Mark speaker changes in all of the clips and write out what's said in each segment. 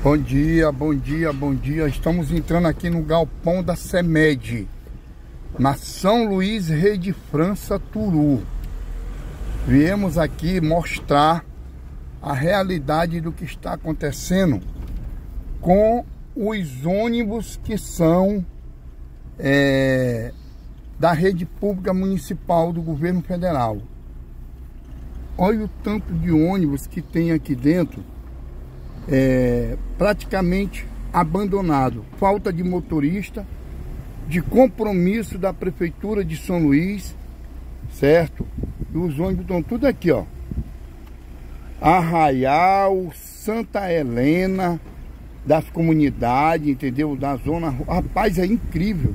Speaker 1: Bom dia, bom dia, bom dia. Estamos entrando aqui no galpão da CEMED, na São Luís, Rede França, Turu. Viemos aqui mostrar a realidade do que está acontecendo com os ônibus que são é, da rede pública municipal do governo federal. Olha o tanto de ônibus que tem aqui dentro é, praticamente abandonado. Falta de motorista, de compromisso da Prefeitura de São Luís, certo? E os ônibus estão tudo aqui, ó. Arraial, Santa Helena, das comunidades, entendeu? Da zona. Rapaz, é incrível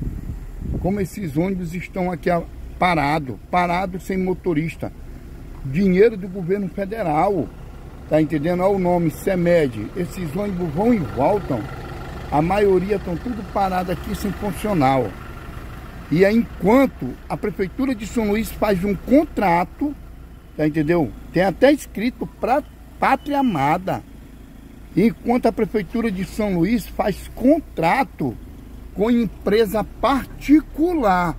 Speaker 1: como esses ônibus estão aqui parados, parados sem motorista. Dinheiro do governo federal. Tá entendendo? Olha o nome, CEMED. Esses ônibus vão e voltam. A maioria estão tudo parado aqui sem funcional. E aí, enquanto a Prefeitura de São Luís faz um contrato, tá entendeu? Tem até escrito para Pátria Amada. Enquanto a Prefeitura de São Luís faz contrato com empresa particular,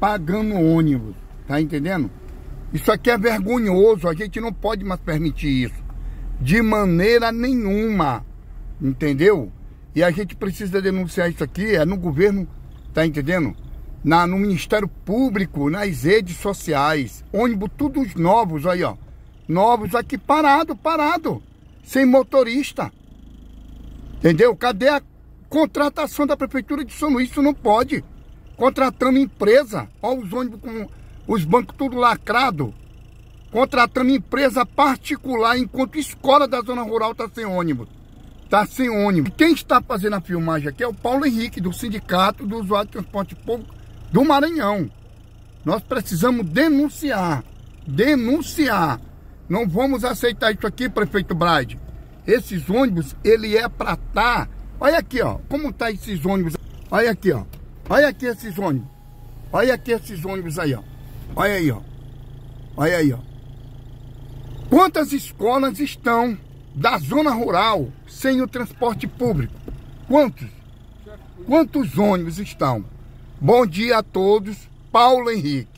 Speaker 1: pagando ônibus. Tá entendendo? Isso aqui é vergonhoso, a gente não pode mais permitir isso. De maneira nenhuma. Entendeu? E a gente precisa denunciar isso aqui, é no governo, tá entendendo? Na, no Ministério Público, nas redes sociais. Ônibus todos novos aí, ó. Novos aqui parado, parado. Sem motorista. Entendeu? Cadê a contratação da Prefeitura de São Luís? Isso não pode. Contratando empresa. Olha os ônibus com os bancos tudo lacrado contratando empresa particular, enquanto escola da zona rural está sem ônibus. Está sem ônibus. Quem está fazendo a filmagem aqui é o Paulo Henrique, do Sindicato do Usuário de Transporte Público do Maranhão. Nós precisamos denunciar. Denunciar. Não vamos aceitar isso aqui, prefeito Brade. Esses ônibus, ele é para estar... Tá... Olha aqui, ó. Como tá esses ônibus. Olha aqui, ó. Olha aqui esses ônibus. Olha aqui esses ônibus aí, ó. Olha aí, ó. Olha aí, ó. Quantas escolas estão da zona rural sem o transporte público? Quantos? Quantos ônibus estão? Bom dia a todos, Paulo Henrique.